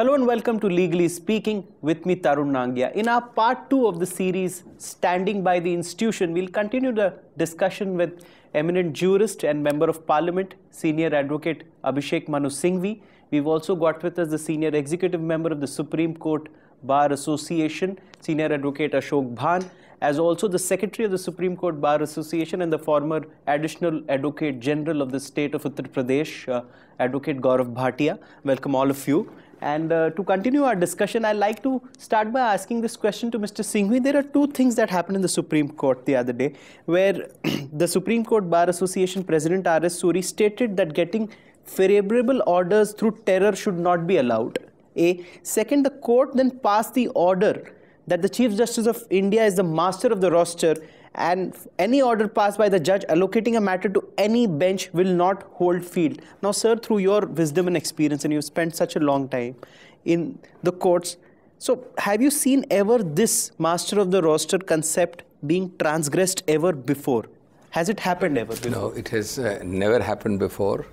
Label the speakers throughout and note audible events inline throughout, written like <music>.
Speaker 1: Hello and welcome to Legally Speaking with me, Tarun Nangia. In our part two of the series, Standing by the Institution, we'll continue the discussion with eminent jurist and member of parliament, senior advocate Abhishek Manu Singhvi. We've also got with us the senior executive member of the Supreme Court Bar Association, senior advocate Ashok Bhan, as also the secretary of the Supreme Court Bar Association and the former additional advocate general of the state of Uttar Pradesh, uh, advocate Gaurav Bhatia. Welcome all of you. And uh, to continue our discussion, I'd like to start by asking this question to Mr. Singhvi. There are two things that happened in the Supreme Court the other day, where <clears throat> the Supreme Court Bar Association President R.S. Suri stated that getting favorable orders through terror should not be allowed. A. Second, the court then passed the order that the Chief Justice of India is the master of the roster and any order passed by the judge allocating a matter to any bench will not hold field. Now, sir, through your wisdom and experience, and you've spent such a long time in the courts, so have you seen ever this master of the roster concept being transgressed ever before? Has it happened ever before?
Speaker 2: No, it has uh, never happened before,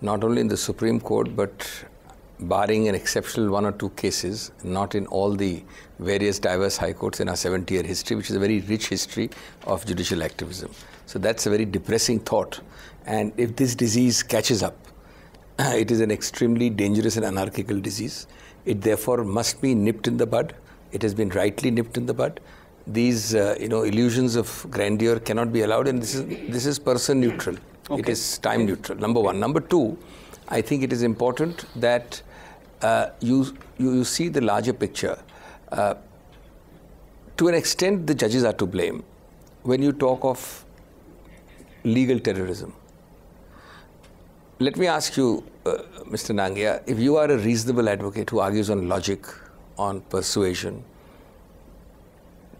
Speaker 2: not only in the Supreme Court, but barring an exceptional one or two cases, not in all the various diverse high courts in our 70 year history, which is a very rich history of judicial activism. So that's a very depressing thought. And if this disease catches up, <clears throat> it is an extremely dangerous and anarchical disease. It therefore must be nipped in the bud. It has been rightly nipped in the bud. These, uh, you know, illusions of grandeur cannot be allowed, and this is this is person neutral. Okay. It is time neutral. Number one. Number two, I think it is important that uh, you, you, see the larger picture. Uh, to an extent, the judges are to blame when you talk of legal terrorism. Let me ask you, uh, Mr. Nangia, if you are a reasonable advocate who argues on logic, on persuasion,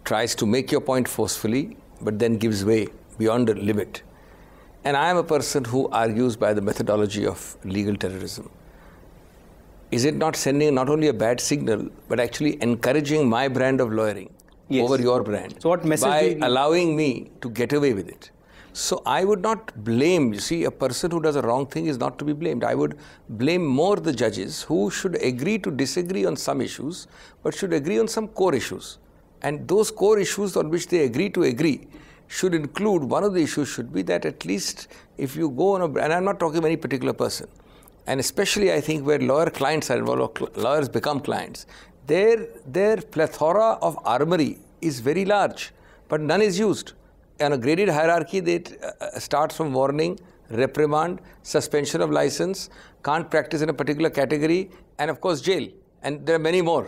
Speaker 2: tries to make your point forcefully, but then gives way beyond a limit, and I am a person who argues by the methodology of legal terrorism, is it not sending not only a bad signal, but actually encouraging my brand of lawyering yes. over your brand?
Speaker 1: So, what message
Speaker 2: by allowing me to get away with it? So, I would not blame, you see, a person who does a wrong thing is not to be blamed. I would blame more the judges who should agree to disagree on some issues, but should agree on some core issues. And those core issues on which they agree to agree should include one of the issues should be that at least if you go on a, and I'm not talking about any particular person, and especially I think where lawyer clients are involved, or lawyers become clients, their, their plethora of armory is very large, but none is used. On a graded hierarchy, uh, uh, starts from warning, reprimand, suspension of license, can't practice in a particular category, and of course jail. And there are many more.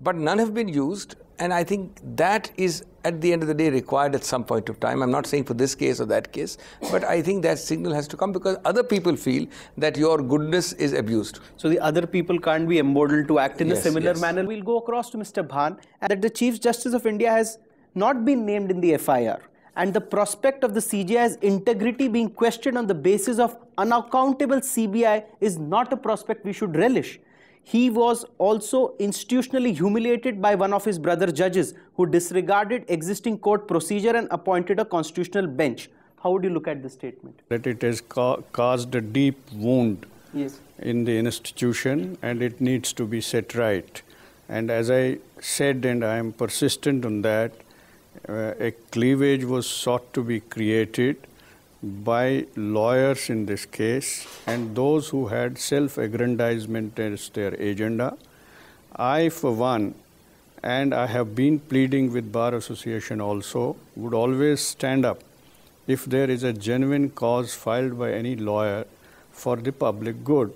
Speaker 2: But none have been used, and I think that is at the end of the day required at some point of time. I'm not saying for this case or that case, but I think that signal has to come because other people feel that your goodness is abused.
Speaker 1: So the other people can't be emboldened to act in yes, a similar yes. manner. We'll go across to Mr. Bhan that the Chief Justice of India has not been named in the FIR and the prospect of the CJI's integrity being questioned on the basis of unaccountable CBI is not a prospect we should relish he was also institutionally humiliated by one of his brother judges who disregarded existing court procedure and appointed a constitutional bench. How would you look at this statement?
Speaker 3: That it has ca caused a deep wound yes. in the institution and it needs to be set right. And as I said, and I am persistent on that, uh, a cleavage was sought to be created by lawyers in this case and those who had self aggrandizement as their agenda. I, for one, and I have been pleading with Bar Association also, would always stand up if there is a genuine cause filed by any lawyer for the public good.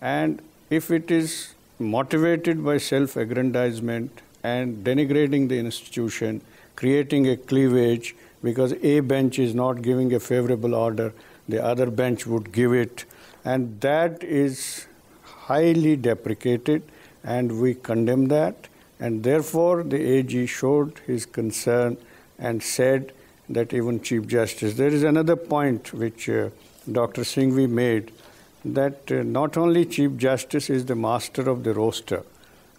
Speaker 3: And if it is motivated by self aggrandizement and denigrating the institution, creating a cleavage, because a bench is not giving a favorable order, the other bench would give it. And that is highly deprecated, and we condemn that. And therefore, the AG showed his concern and said that even Chief Justice. There is another point which uh, Dr. Singhvi made that uh, not only Chief Justice is the master of the roster,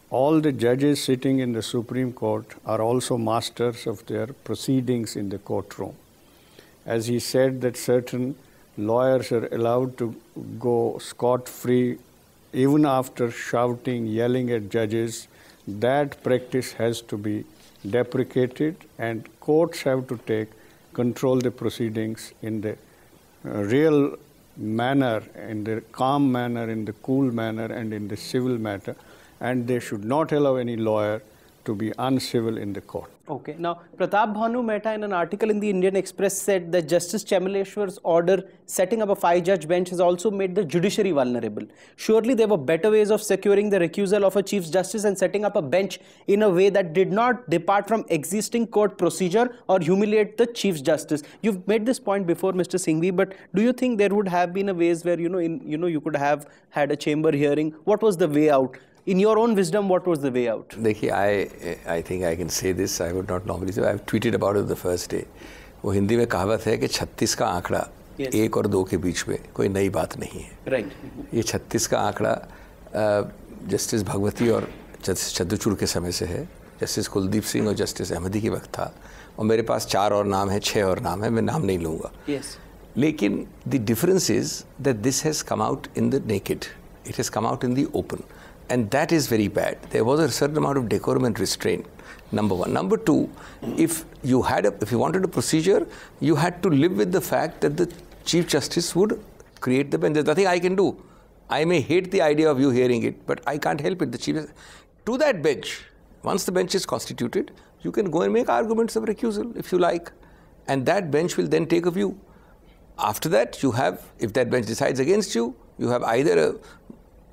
Speaker 3: all the judges sitting in the Supreme Court are also masters of their proceedings in the courtroom. As he said that certain lawyers are allowed to go scot-free even after shouting, yelling at judges, that practice has to be deprecated and courts have to take control the proceedings in the uh, real manner, in the calm manner, in the cool manner, and in the civil matter. And they should not allow any lawyer to be uncivil in the court.
Speaker 1: Okay. Now, Pratap Bhanu Mehta in an article in the Indian Express said that Justice Chelameswar's order setting up a five-judge bench has also made the judiciary vulnerable. Surely there were better ways of securing the recusal of a Chief Justice and setting up a bench in a way that did not depart from existing court procedure or humiliate the Chief Justice. You've made this point before, Mr. Singhvi, but do you think there would have been a ways where, you know, in, you know, you could have had a chamber hearing? What was the way out? In your own wisdom, what was the way out?
Speaker 2: देखिए, I I think I can say this. I would not normally say. I've tweeted about it the first day. वो हिंदी में कहावत है कि 36 का आंकड़ा yes. एक और दो के बीच में कोई नई बात नहीं है
Speaker 1: राइट
Speaker 2: right. ये 36 का आंकड़ा जस्टिस भगवती और जस्टिस चंद्रचूड़ के समय से है जस्टिस कुलदीप सिंह और जस्टिस अहमदी के वक्त था और मेरे पास चार और नाम है छः और नाम है मैं नाम नहीं लूँगा
Speaker 1: yes.
Speaker 2: लेकिन the difference is that this has come out in the naked it has come out in the open and that is very bad. There was a certain amount of decorum and restraint. Number one. Number two, if you had a, if you wanted a procedure, you had to live with the fact that the chief justice would create the bench. There's nothing I can do. I may hate the idea of you hearing it, but I can't help it. The chief to that bench. Once the bench is constituted, you can go and make arguments of recusal if you like, and that bench will then take a view. After that, you have, if that bench decides against you, you have either a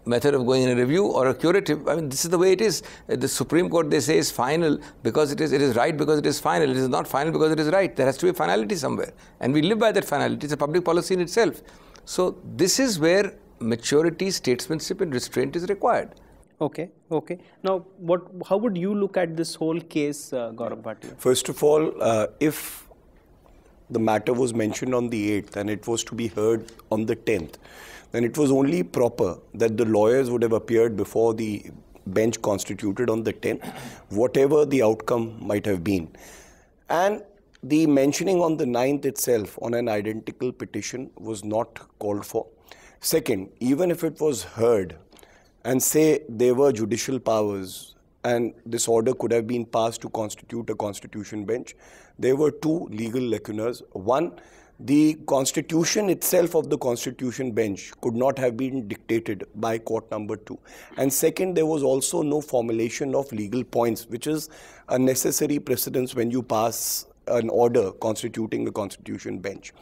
Speaker 2: method of going in a review or a curative. I mean, this is the way it is. The Supreme Court, they say, is final because it is, it is right because it is final. It is not final because it is right. There has to be finality somewhere. And we live by that finality. It's a public policy in itself. So this is where maturity, statesmanship, and restraint is required.
Speaker 1: Okay, okay. Now, what? How would you look at this whole case, uh, Gaurav Bhatia?
Speaker 4: First of all, uh, if the matter was mentioned on the 8th and it was to be heard on the 10th, then it was only proper that the lawyers would have appeared before the bench constituted on the 10th, whatever the outcome might have been. And the mentioning on the 9th itself on an identical petition was not called for. Second, even if it was heard and say there were judicial powers and this order could have been passed to constitute a constitution bench, there were two legal lacunas. One, the constitution itself of the constitution bench could not have been dictated by court number two. And second, there was also no formulation of legal points, which is a necessary precedence when you pass an order constituting a constitution bench.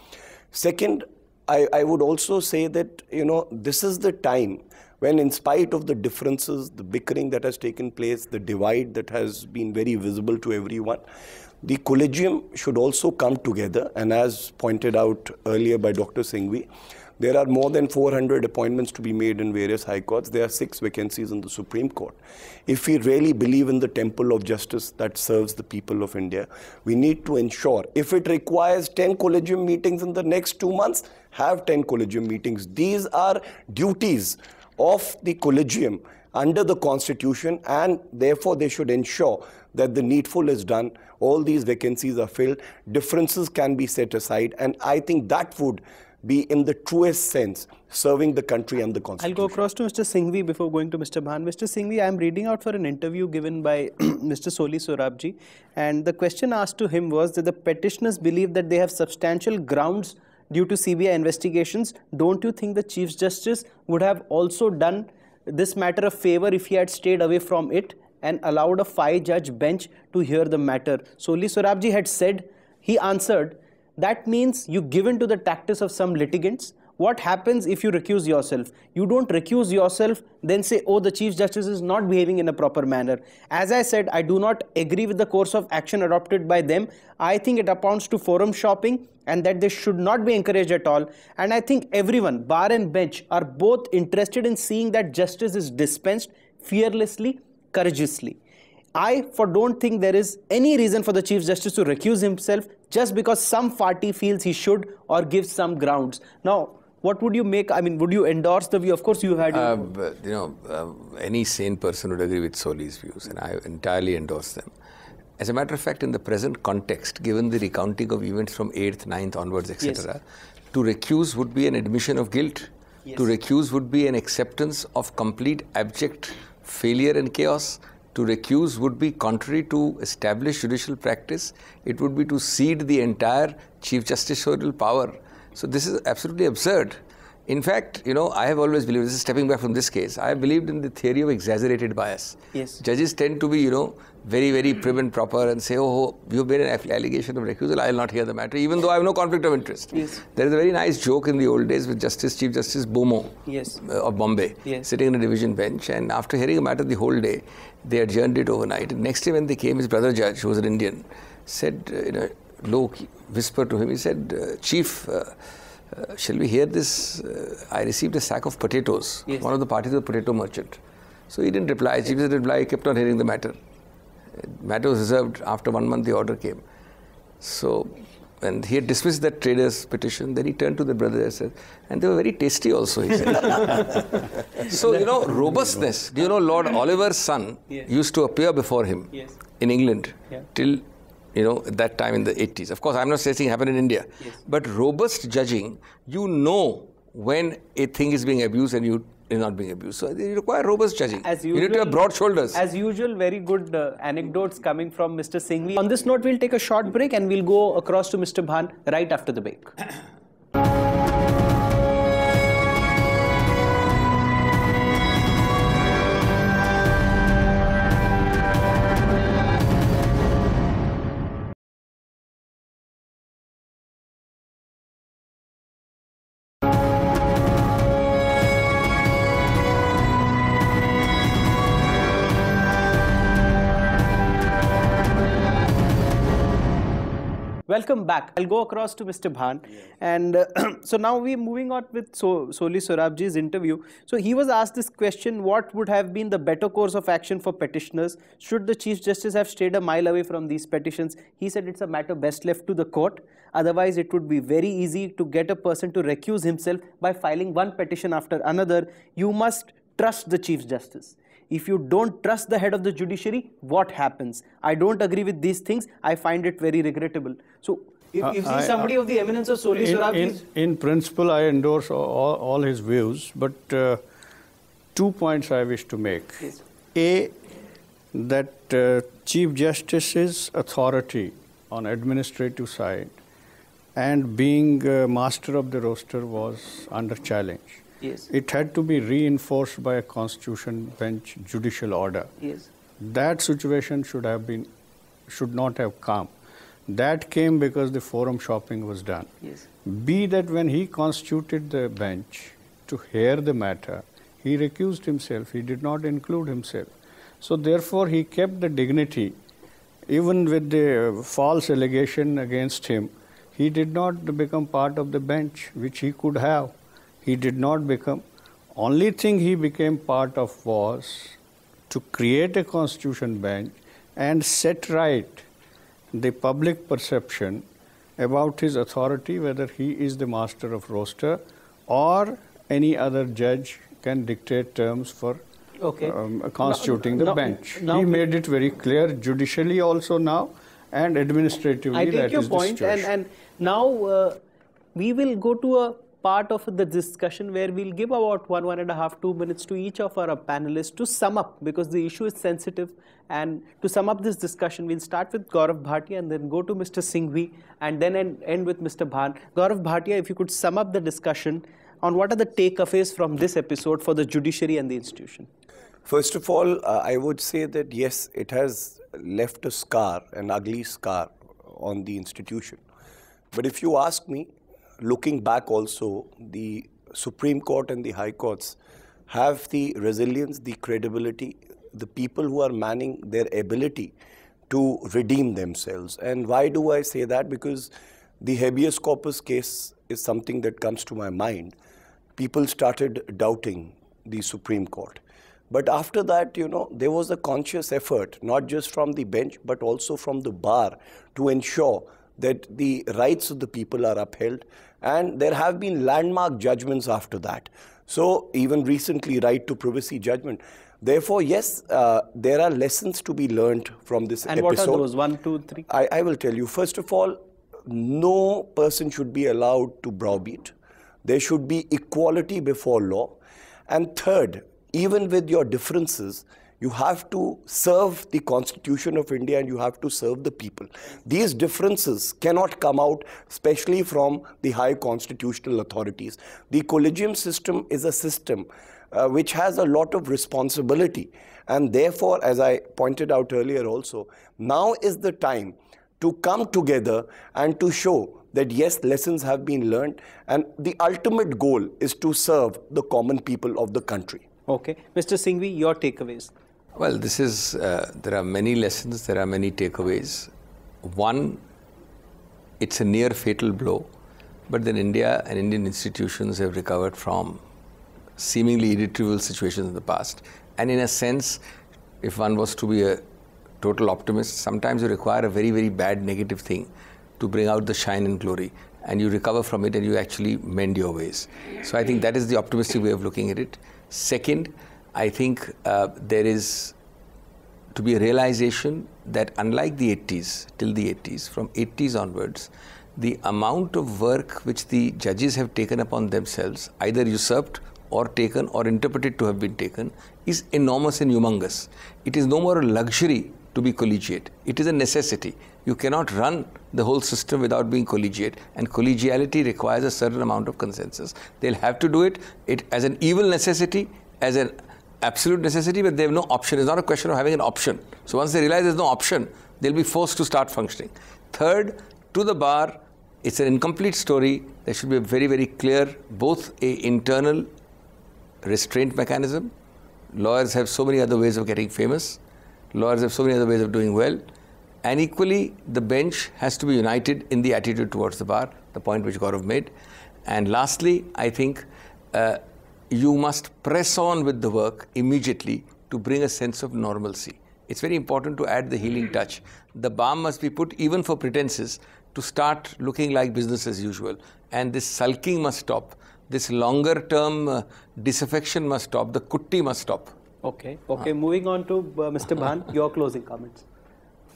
Speaker 4: Second, I, I would also say that, you know, this is the time when in spite of the differences, the bickering that has taken place, the divide that has been very visible to everyone, the collegium should also come together, and as pointed out earlier by Dr. Singhvi, there are more than 400 appointments to be made in various high courts. There are six vacancies in the Supreme Court. If we really believe in the temple of justice that serves the people of India, we need to ensure, if it requires 10 collegium meetings in the next two months, have 10 collegium meetings. These are duties of the collegium under the constitution and therefore they should ensure that the needful is done, all these vacancies are filled, differences can be set aside, and I think that would be in the truest sense serving the country and the constitution.
Speaker 1: I'll go across to Mr. Singhvi before going to Mr. Bhan. Mr. Singhvi, I'm reading out for an interview given by <clears throat> Mr. Soli Sorabji and the question asked to him was that the petitioners believe that they have substantial grounds due to CBI investigations. Don't you think the Chief Justice would have also done this matter a favor if he had stayed away from it and allowed a five judge bench to hear the matter. Soli Sorabji had said, he answered, that means you give in to the tactics of some litigants. What happens if you recuse yourself? You don't recuse yourself, then say, oh, the Chief Justice is not behaving in a proper manner. As I said, I do not agree with the course of action adopted by them. I think it amounts to forum shopping and that they should not be encouraged at all. And I think everyone, bar and bench, are both interested in seeing that justice is dispensed fearlessly courageously. I for don't think there is any reason for the Chief Justice to recuse himself just because some party feels he should or gives some grounds. Now, what would you make? I mean, would you endorse the view? Of course, you had.
Speaker 2: Uh, you know, uh, any sane person would agree with Soli's views, and I entirely endorse them. As a matter of fact, in the present context, given the recounting of events from 8th, 9th onwards, etc., yes. to recuse would be an admission of guilt Yes. To recuse would be an acceptance of complete abject failure and chaos. To recuse would be contrary to established judicial practice. It would be to cede the entire Chief Justicerial power. So this is absolutely absurd. In fact, you know, I have always believed, this is stepping back from this case, I have believed in the theory of exaggerated bias.
Speaker 1: Yes.
Speaker 2: Judges tend to be, you know, very, very prim and proper and say, oh, you've made an allegation of recusal, I will not hear the matter, even though I have no conflict of interest.
Speaker 1: Yes.
Speaker 2: There is a very nice joke in the old days with Justice, Chief Justice Beaumont
Speaker 1: yes.
Speaker 2: uh, of Bombay,
Speaker 1: yes.
Speaker 2: sitting in a division bench, and after hearing a matter the whole day, they adjourned it overnight. And next day when they came, his brother judge, who was an Indian, said, uh, you know, low whisper to him, he said, uh, Chief, uh, uh, shall we hear this? Uh, I received a sack of potatoes.
Speaker 1: Yes.
Speaker 2: One of the parties was a potato merchant. So he didn't reply. Chief didn't reply. He kept on hearing the matter. Matter was reserved. After one month, the order came. So, and he had dismissed that trader's petition. Then he turned to the brother and said, and they were very tasty also, he said. <laughs> so, you know, robustness. Do you know Lord Oliver's son
Speaker 1: yes.
Speaker 2: used to appear before him
Speaker 1: yes.
Speaker 2: in England
Speaker 1: yeah.
Speaker 2: till you know, at that time in the 80s. Of course, I'm not saying it happened in India,
Speaker 1: yes.
Speaker 2: but robust judging, you know when a thing is being abused and you is not being abused. So you require robust judging.
Speaker 1: As usual,
Speaker 2: you need to have broad shoulders.
Speaker 1: As usual, very good uh, anecdotes coming from Mr. Singhvi. On this note, we'll take a short break and we'll go across to Mr. Bhan right after the break. Welcome back. I'll go across to Mr. Bhan. And uh, <clears throat> so now we're moving on with so Soli Sorabji's interview. So he was asked this question, what would have been the better course of action for petitioners? Should the Chief Justice have stayed a mile away from these petitions? He said it's a matter best left to the court. Otherwise, it would be very easy to get a person to recuse himself by filing one petition after another. You must trust the Chief Justice. If you don't trust the head of the judiciary, what happens? I don't agree with these things. I find it very regrettable. So, if, if
Speaker 3: I-
Speaker 1: somebody of the eminence of Soli
Speaker 3: in, in, in principle, I endorse all, all his views, but uh, two points I wish to make.
Speaker 1: Yes.
Speaker 3: A, that uh, Chief Justice's authority on administrative side and being uh, master of the roster was under challenge.
Speaker 1: Yes.
Speaker 3: It had to be reinforced by a constitution bench judicial order.
Speaker 1: Yes.
Speaker 3: That situation should have been, should not have come. That came because the forum shopping was done.
Speaker 1: Yes.
Speaker 3: B, that when he constituted the bench to hear the matter, he recused himself, he did not include himself. So, therefore, he kept the dignity, even with the uh, false allegation against him, he did not become part of the bench, which he could have. He did not become. Only thing he became part of was to create a constitution bench and set right the public perception about his authority, whether he is the master of roster or any other judge can dictate terms for
Speaker 1: Okay.
Speaker 3: um, constituting the
Speaker 1: Now-
Speaker 3: bench.
Speaker 1: now
Speaker 3: he made it very clear judicially also now and administratively
Speaker 1: I
Speaker 3: that
Speaker 1: take your
Speaker 3: is the
Speaker 1: point, and, and now uh, we will go to a part of the discussion where we'll give about one, one and a half, two minutes to each of our panelists to sum up because the issue is sensitive. And to sum up this discussion, we'll start with Gaurav Bhatia and then go to Mr. Singhvi and then end, end with Mr. Bhan. Gaurav Bhatia, if you could sum up the discussion on what are the takeaways from this episode for the judiciary and the institution.
Speaker 4: First of all, uh, I would say that yes, it has left a scar, an ugly scar on the institution. But if you ask me, looking back also, the Supreme Court and the High Courts have the resilience, the credibility, the people who are manning their ability to redeem themselves. And why do I say that? Because the habeas corpus case is something that comes to my mind. People started doubting the Supreme Court. But after that, you know, there was a conscious effort, not just from the bench, but also from the bar, to ensure that the rights of the people are upheld. And there have been landmark judgments after that. So, even recently, right to privacy judgment. Therefore, yes, uh, there are lessons to be learned from this
Speaker 1: And
Speaker 4: episode.
Speaker 1: what are those? One, two, three?
Speaker 4: I, I will tell you. First of all, no person should be allowed to browbeat. there should be equality before law. And third, even with your differences, you have to serve the Constitution of India and you have to serve the people. These differences cannot come out, especially from the high constitutional authorities. The collegium system is a system uh, which has a lot of responsibility. And therefore, as I pointed out earlier also, now is the time to come together and to show that yes, lessons have been learned, and the ultimate goal is to serve the common people of the country.
Speaker 1: Okay. Mr. Singhvi, your takeaways.
Speaker 2: Well, this is, uh, there are many lessons, there are many takeaways. One, it's a near fatal blow, but then India and Indian institutions have recovered from seemingly irretrievable situations in the past. And in a sense, if one was to be a total optimist, sometimes you require a very, very bad negative thing to bring out the shine and glory. And you recover from it and you actually mend your ways. So I think that is the optimistic way of looking at it. Second, I think uh, there is to be a realization that unlike the 80s, till the 80s, from 80s onwards, the amount of work which the judges have taken upon themselves, either usurped or taken or interpreted to have been taken, is enormous and humongous. It is no more a luxury to be collegiate, it is a necessity. You cannot run the whole system without being collegiate, and collegiality requires a certain amount of consensus. They'll have to do it, it as an evil necessity, as an absolute necessity, but they have no option. It's not a question of having an option. So once they realize there's no option, they'll be forced to start functioning. Third, to the bar, it's an incomplete story. There should be a very, very clear, both a internal restraint mechanism. Lawyers have so many other ways of getting famous. Lawyers have so many other ways of doing well. And equally, the bench has to be united in the attitude towards the bar, the point which Gaurav made. And lastly, I think uh, you must press on with the work immediately to bring a sense of normalcy. It's very important to add the healing touch. The balm must be put even for pretenses to start looking like business as usual. And this sulking must stop. This longer term uh, disaffection must stop. The kutti must stop.
Speaker 1: Okay. Okay. Moving on to uh, Mr. Bhan, <laughs> your closing comments.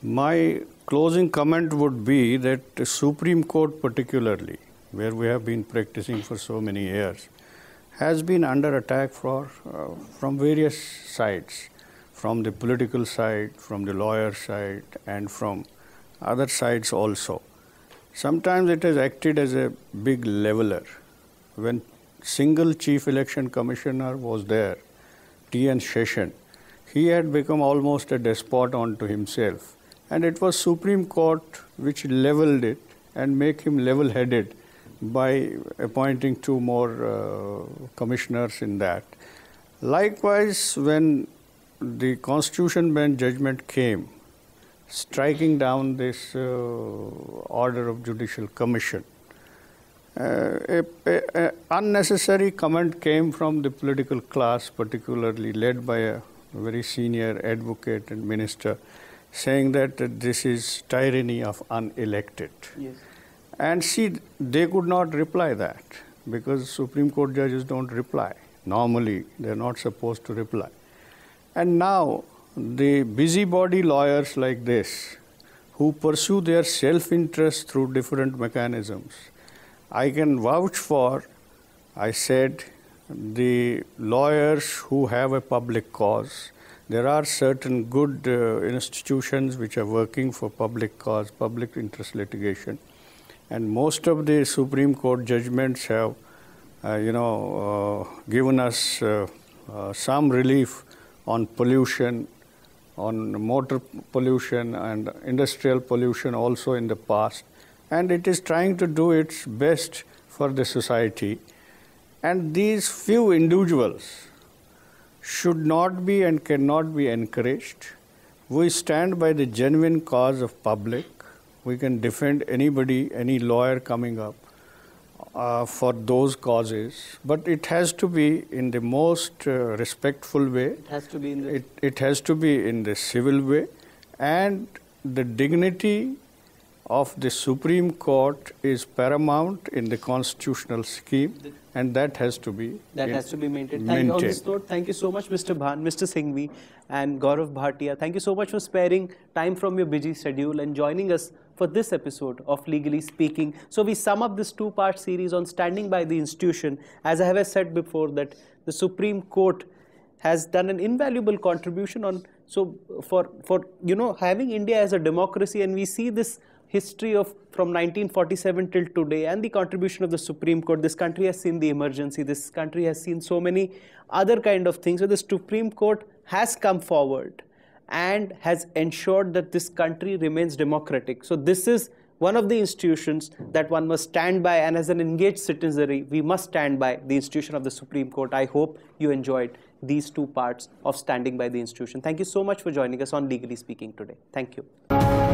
Speaker 3: My closing comment would be that the Supreme Court, particularly, where we have been practicing for so many years, has been under attack for, uh, from various sides, from the political side, from the lawyer side, and from other sides also. Sometimes it has acted as a big leveler. When single chief election commissioner was there, T.N. Seshan, he had become almost a despot unto himself. And it was Supreme Court which leveled it and make him level-headed by appointing two more uh, commissioners in that. Likewise, when the Constitution Bench judgment came, striking down this uh, order of judicial commission, uh, a, a, a, unnecessary comment came from the political class, particularly led by a very senior advocate and minister, saying that this is tyranny of unelected.
Speaker 1: Yes.
Speaker 3: And see, they could not reply that because Supreme Court judges don't reply. Normally, they're not supposed to reply. And now, the busybody lawyers like this, who pursue their self interest through different mechanisms, I can vouch for, I said, the lawyers who have a public cause. There are certain good uh, institutions which are working for public cause, public interest litigation and most of the Supreme Court judgments have, uh, you know, uh, given us uh, uh some relief on pollution, on motor pollution and industrial pollution also in the past, and it is trying to do its best for the society. And these few individuals should not be and cannot be encouraged. We stand by the genuine cause of public we can defend anybody, any lawyer coming up uh, for those causes, but it has to be in the most uh, respectful way.
Speaker 1: It has to be in the.
Speaker 3: It, it has to be in the civil way, and the dignity of the Supreme Court is paramount in the constitutional scheme, and that has to be
Speaker 1: that has to be maintained. maintained. Thank, on this note, thank you so much, Mr. Bhan, Mr. Singhvi, and Gaurav Bhatia. Thank you so much for sparing time from your busy schedule and joining us for this episode of Legally Speaking. So we sum up this two-part series on standing by the institution. As I have said before, that the Supreme Court has done an invaluable contribution on so for for you know having India as a democracy, and we see this history of from 1947 till today and the contribution of the Supreme Court. This country has seen the emergency. This country has seen so many other kind of things. So the Supreme Court has come forward and has ensured that this country remains democratic. So this is one of the institutions that one must stand by and as an engaged citizenry, we must stand by the institution of the Supreme Court. I hope you enjoyed these two parts of standing by the institution. Thank you so much for joining us on Legally Speaking today. Thank you.